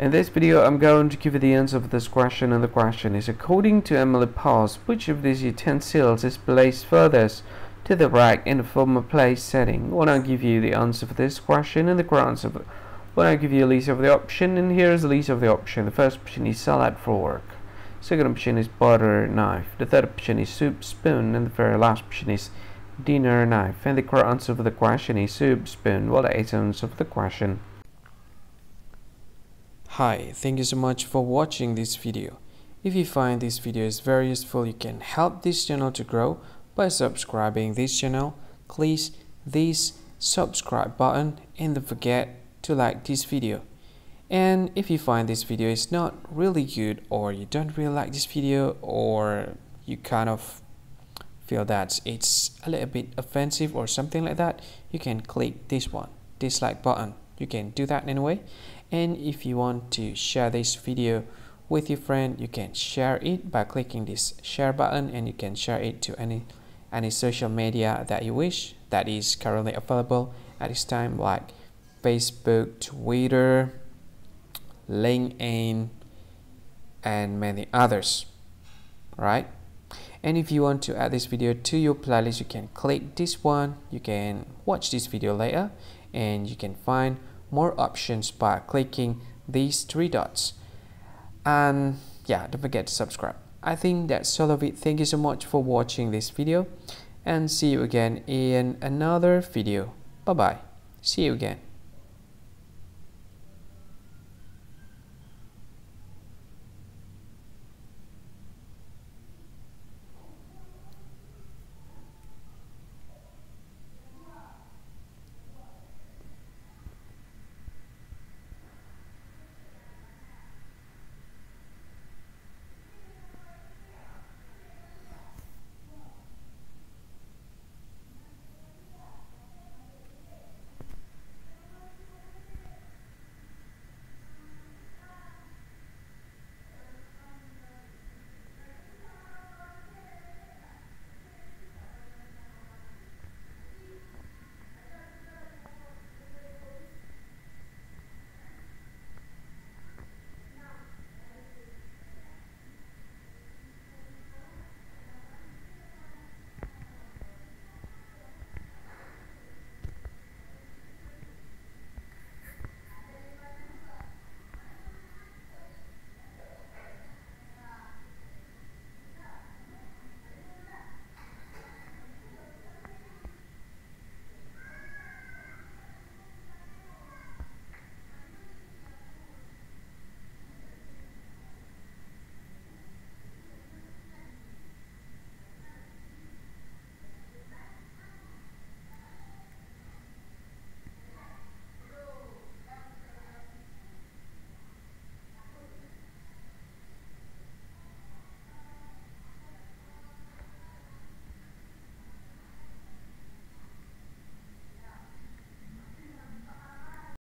In this video, I'm going to give you the answer of this question and the question is according to Emily Post, which of these utensils is placed furthest to the right in the former place setting? When I'll give you the answer for this question and the correct answer for, when I give you a list of the option and here is the list of the option. The first option is salad fork. Second option is butter knife. The third option is soup spoon and the very last option is dinner knife. And the correct answer for the question is soup spoon. What is the answer for the question? Hi, thank you so much for watching this video. If you find this video is very useful, you can help this channel to grow by subscribing this channel. Please this subscribe button and don't forget to like this video. And if you find this video is not really good or you don't really like this video or you kind of feel that it's a little bit offensive or something like that, you can click this one, dislike button. You can do that anyway and if you want to share this video with your friend you can share it by clicking this share button and you can share it to any any social media that you wish that is currently available at this time like Facebook, Twitter, LinkedIn and many others right? And if you want to add this video to your playlist you can click this one. You can watch this video later and you can find more options by clicking these three dots. And yeah don't forget to subscribe. I think that's all of it. Thank you so much for watching this video and see you again in another video. Bye bye see you again